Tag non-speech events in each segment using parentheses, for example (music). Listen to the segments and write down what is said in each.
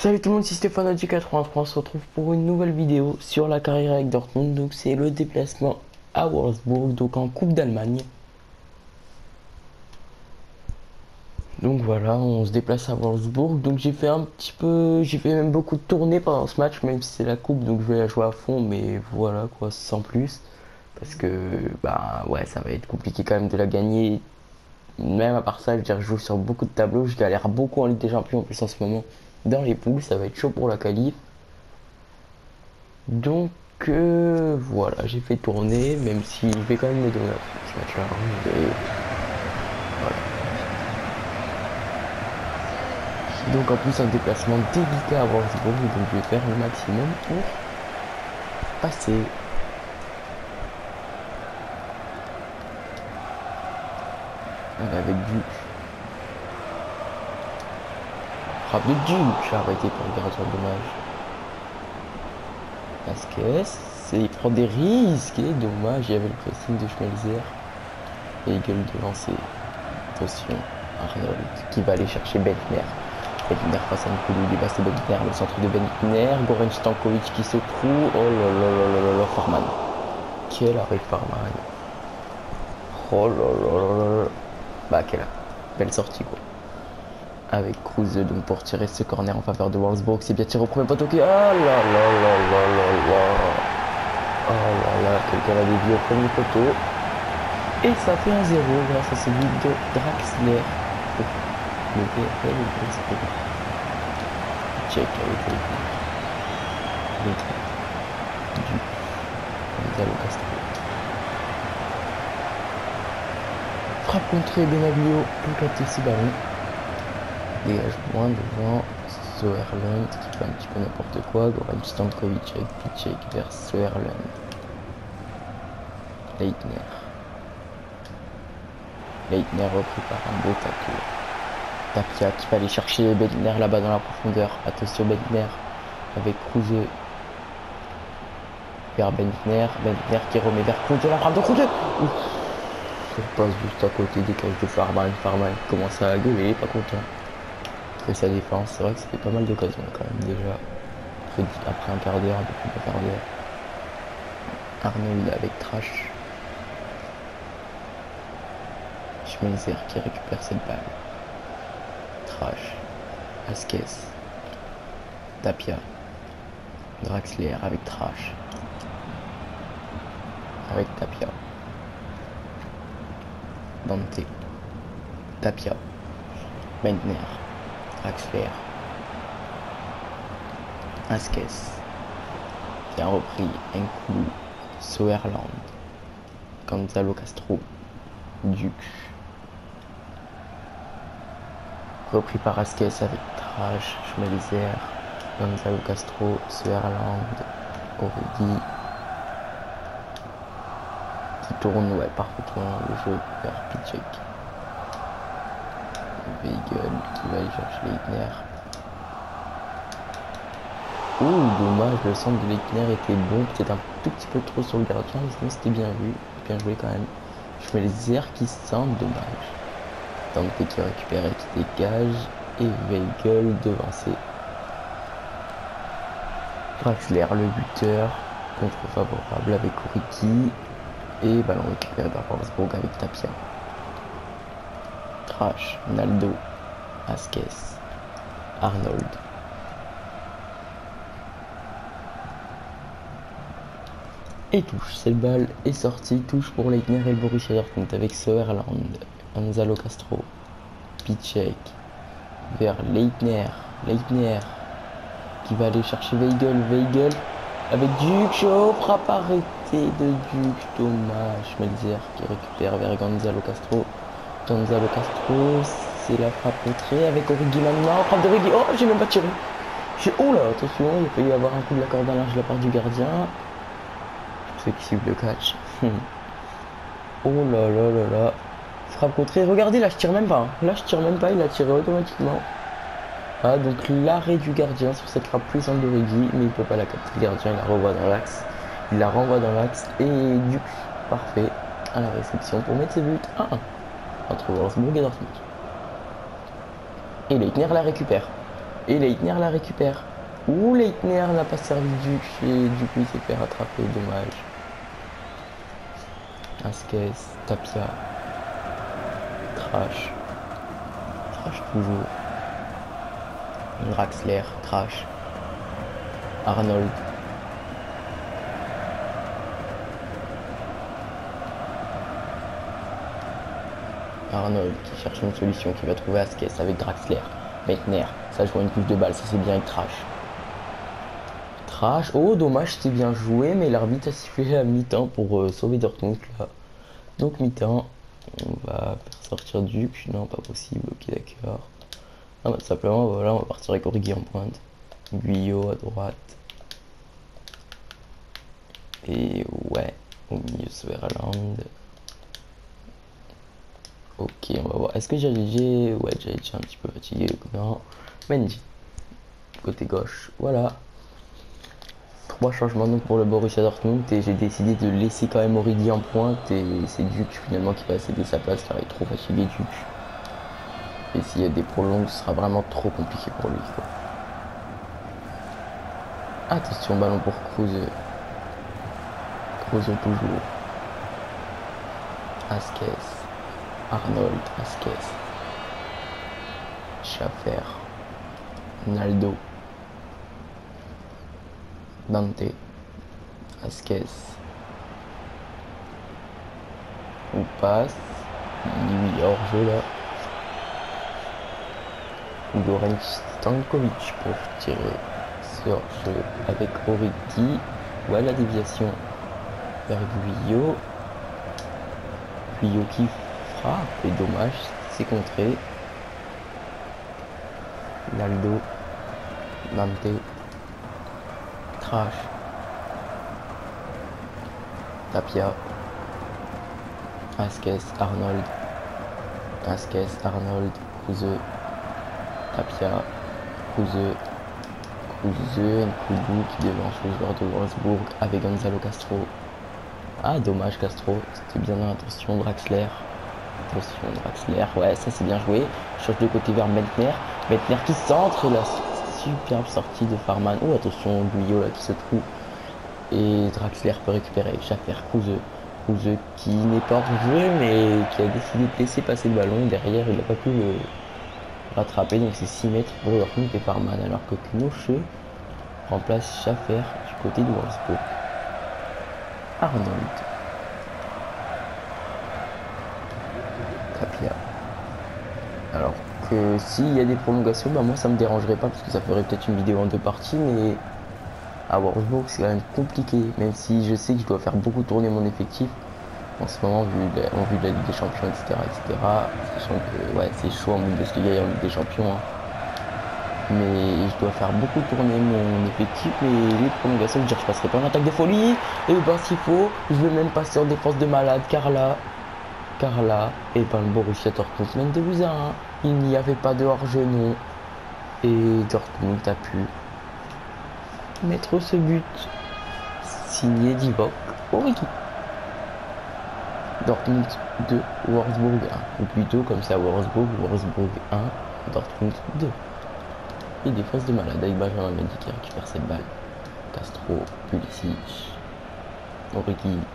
Salut tout le monde, c'est Stéphane du 83, on se retrouve pour une nouvelle vidéo sur la carrière avec Dortmund. Donc c'est le déplacement à Wolfsburg, donc en Coupe d'Allemagne. Donc voilà, on se déplace à Wolfsburg. Donc j'ai fait un petit peu, j'ai fait même beaucoup de tournées pendant ce match, même si c'est la coupe, donc je vais la jouer à fond, mais voilà quoi, sans plus. Parce que bah ouais, ça va être compliqué quand même de la gagner. Même à part ça, je, je joue sur beaucoup de tableaux, je galère beaucoup en Ligue des Champions en plus en ce moment dans les poules, ça va être chaud pour la qualif. Donc euh, voilà, j'ai fait tourner, même si je vais quand même me donner ce match-là. Hein, voilà. Donc en plus un déplacement délicat à Wolfsburg, donc je vais faire le maximum pour passer. Avec du frappe de Duke, arrêté par le gardien dommage. Vasquez, il prend des risques et dommage, il y avait le pressing de Schmelzer. Et gueule de lancer. Attention, Arnold qui va aller chercher Bentner. Bentner face à Nicolas, il passe Bentner, le centre de Bentner, Goran Stankovic qui se trouve. Oh là là Farman. Quel arrêt Farman. Oh là là là là. Bah quelle belle sortie quoi avec Cruz donc pour tirer ce corner en faveur de Wolfsburg. C'est bien tiré au premier poteau qui. Oh là là là là là là Oh là là, quelqu'un a dévié au premier poteau. Et ça fait un 0 grâce à celui de Draxler. Le PFL Check avec le du. Frappe contrée Benaglio pour capter ce dégage loin devant Soerland qui fait un petit peu n'importe quoi. Goran Stankovic avec Pichek vers Soerland. Leitner. Leitner repris par un beau tacle. Tapia qui va aller chercher Bedner là-bas dans la profondeur. Attention Bedner avec Kruse vers Bentner. Bentner qui remet vers Kruse. La frappe de Kruse Ça passe juste à côté des cages de Farman. Farman commence à gueuler, pas content sa défense. C'est vrai que ça fait pas mal d'occasions quand même déjà. Après, un quart d'heure, un peu plus quart d'heure. Arnold avec Trash. Schmelzer qui récupère cette balle. Trash. Askes. Tapia. Draxler avec Trash. Avec Tapia. Dante. Tapia. Bentner. Axler. Askes. Qui a repris coup Soerland. Gonzalo Castro. Duc. Repris par Askes avec Trash, Schmelzer, Gonzalo Castro, Soerland, Origi. Qui tourne parfaitement le jeu vers Pichek. Weigel qui va aller chercher Leitner. Ouh, dommage, le centre de Leitner était bon, peut-être un tout petit peu trop sur le gardien, mais sinon c'était bien vu, bien joué quand même. Je mets les airs qui sentent, dommage. Dante qui récupère et qui dégage, et Weigel devancé. Draxler, le buteur, contre favorable avec Oriki, et ballon récupéré par Wolfsburg avec Tapia. Naldo, Askes, Arnold. Et touche, cette balle est sortie, touche pour Leitner et le Borussia Dortmund avec Soerland, Gonzalo Castro, Pichek, vers Leitner, Leitner qui va aller chercher Weigel, Weigel avec Duke, Show, frappe arrêtée de Duke, dommage, Melzer qui récupère vers Gonzalo Castro, Gonzalo Castro, c'est la frappe contrée avec Origi maintenant. Frappe d'Origi. Oh, j'ai même pas tiré. Oh là, attention, il peut y avoir un coup de la corde à linge de la part du gardien. Ceux qui suivent le catch. (laughs) oh là là là là. Frappe contrée. Regardez, là, je tire même pas. Là, je tire même pas. Il a tiré automatiquement. Ah, donc l'arrêt du gardien sur cette frappe puissante d'Origi. Mais il peut pas la capter. Le gardien, il la renvoie dans l'axe. Il la renvoie dans l'axe. Et du parfait à la réception pour mettre ses buts 1 entre Wolfsburg et Dortmund. Et Leitner la récupère. Et Leitner la récupère. Ouh, Leitner n'a pas servi du et du coup il s'est fait rattraper, dommage. Asquez, Tapia, Trash, Trash toujours. Draxler, Crash, Arnold. Arnold qui cherche une solution, qui va trouver Asquez avec Draxler. Meitner, ça joue une touche de balle, ça c'est bien avec Trash. Trash, oh dommage, c'était bien joué, mais l'arbitre a sifflé à mi-temps pour euh, sauver Dortmund là. Donc mi-temps, on va faire sortir Duc, non pas possible, ok d'accord. Ah bah simplement voilà, on va partir avec Origi en pointe. Guyot à droite. Et ouais, au milieu Sverland. Ok, on va voir. Est-ce que j'ai Ouais, j'ai un petit peu fatigué. Non. Mendy. Côté gauche. Voilà. Trois changements donc pour le Borussia Dortmund. Et j'ai décidé de laisser quand même Origi en pointe. Et c'est Duc finalement qui va céder sa place car il est trop fatigué Duc. Et s'il y a des prolongs, ce sera vraiment trop compliqué pour lui. Attention, ballon pour Cruz. Cruz toujours. Asquez. Arnold, Asquez, Schaffer, Naldo, Dante, Asquez, on passe, là, Goran Stankovic pour tirer sur jeu avec Oriki, voilà la déviation vers Guyot, Guyot qui ah, et dommage, c'est contré. Naldo, Dante, Trash, Tapia, Asquez, Arnold, Asquez, Arnold, Kruse, Tapia, Kruse, Kruse, Nkudu qui devance le joueur de Wolfsburg avec Gonzalo Castro. Ah, dommage Castro, c'était bien dans l'intention, Draxler. Attention, Draxler, ouais, ça c'est bien joué. Change de côté vers Meltner. Meltner qui centre la superbe sortie de Farman. Oh, attention, Guyot là qui se trouve. Et Draxler peut récupérer. Schaffer. Kruse qui n'est pas en jeu, mais qui a décidé de laisser passer le ballon. Derrière, il n'a pas pu le rattraper. Donc c'est 6 mètres pour Dortmund et Farman. Alors que Knoche remplace Schaffer du côté de Wolfsburg. Arnold. Alors s'il y a des prolongations, bah moi ça me dérangerait pas parce que ça ferait peut-être une vidéo en deux parties, mais à Wolfsburg c'est quand même compliqué, même si je sais que je dois faire beaucoup tourner mon effectif en ce moment vu en vue de la Ligue des Champions, etc. etc. Sachant que ouais c'est chaud en Bundesliga et en Ligue des Champions. Hein. Mais je dois faire beaucoup tourner mon effectif et les prolongations, je dire je passerai pas en attaque de folie. Et bah s'il faut, je vais même passer en défense de malade car là, car là, et ben, le Borussia Dortmund mène de buts Il n'y avait pas de hors-jeu, Et Dortmund a pu mettre ce but signé Divock Origi. Dortmund 2, Wolfsburg 1. Ou plutôt comme ça, Wolfsburg, Wolfsburg 1, Dortmund 2. Et défense de malade avec Benjamin Mendy qui récupère cette balle. Castro, Pulisic, Origi.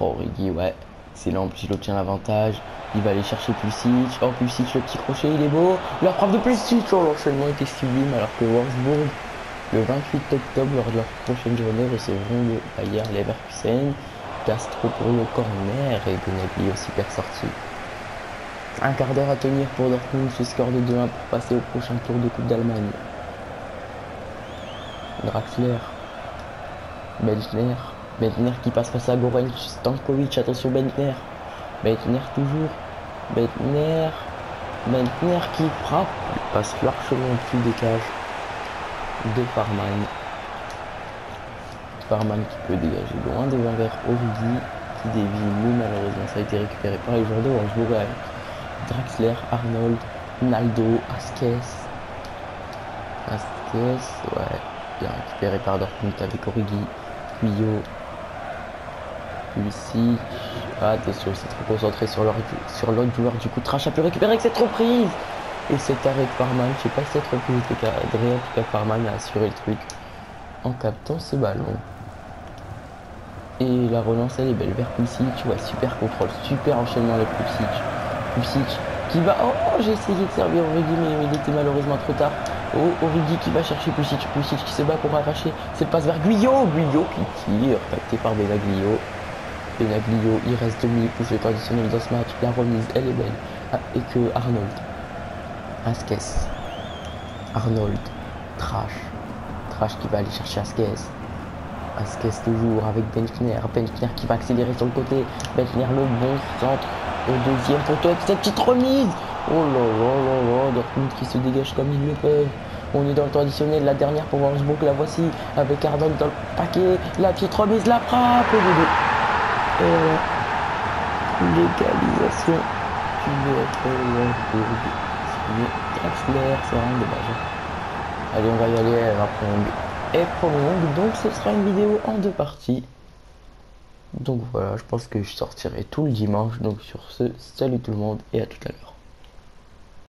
Oh, Origi, ouais. Excellent, plus il obtient l'avantage. Il va aller chercher Pulisic. Oh, Pulisic, le petit crochet, il est beau. La frappe de Pulisic. Oh, l'enchaînement était sublime. Alors que Wolfsburg, le 28 octobre, lors de leur prochaine journée, recevront le Bayer Leverkusen. Castro pour le corner et Gnabry aussi perd sorti. Un quart d'heure à tenir pour Dortmund, ce score de 2-1 pour passer au prochain tour de Coupe d'Allemagne. Draxler, Belchner, Bentner qui passe face à Goran Stankovic. Attention Bentner. Bentner toujours. Bentner. Bentner qui frappe. Il passe largement au-dessus des cages de Farman. Farman qui peut dégager loin devant vers Origi qui dévie nous malheureusement. Ça a été récupéré par les joueurs de Wolfsburg. Draxler, Arnold, Naldo, Asquez. Asquez, ouais, bien récupéré par Dortmund avec Origi, Guyot, ici. Ah, attention, c'est trop concentré sur l'autre joueur. Du coup, Trash a pu récupérer avec cette reprise. Et cet arrêt de Farman, je sais pas si cette reprise était cadrée, en tout cas Farman a assuré le truc en captant ce ballon. Et la relance elle est belle vers Pulisic, tu vois, super contrôle, super enchaînement les Pulisic. Pulisic qui va... Oh, j'ai essayé de servir Origi mais il était malheureusement trop tard. Oh, Origi qui va chercher Pulisic, Pulisic qui se bat pour arracher cette passe vers Guyot, Guyot qui tire, capté par Benaglio. Benaglio, il reste pour le traditionnel dans ce match, la remise elle est belle. Ah, et que Arnold, Asquez, Arnold, Trash, Trash qui va aller chercher Asquez. Asquez toujours avec Benchner, Benchner qui va accélérer sur le côté, Benchner le bon centre. Au deuxième poteau avec cette petite remise. Oh là là là là, Dortmund qui se dégage comme ils le peuvent. On est dans le traditionnel, la dernière pour Wolfsburg, la voici, avec Arnold dans le paquet, la petite remise, la frappe, voilà, légalisation du Wolfsburg. Draxler, c'est vraiment dommage. Hein. Allez, on va y aller, elle va prendre et prolongue, donc ce sera une vidéo en deux parties. Donc voilà, je pense que je sortirai tout le dimanche. Donc sur ce, salut tout le monde et à tout à l'heure.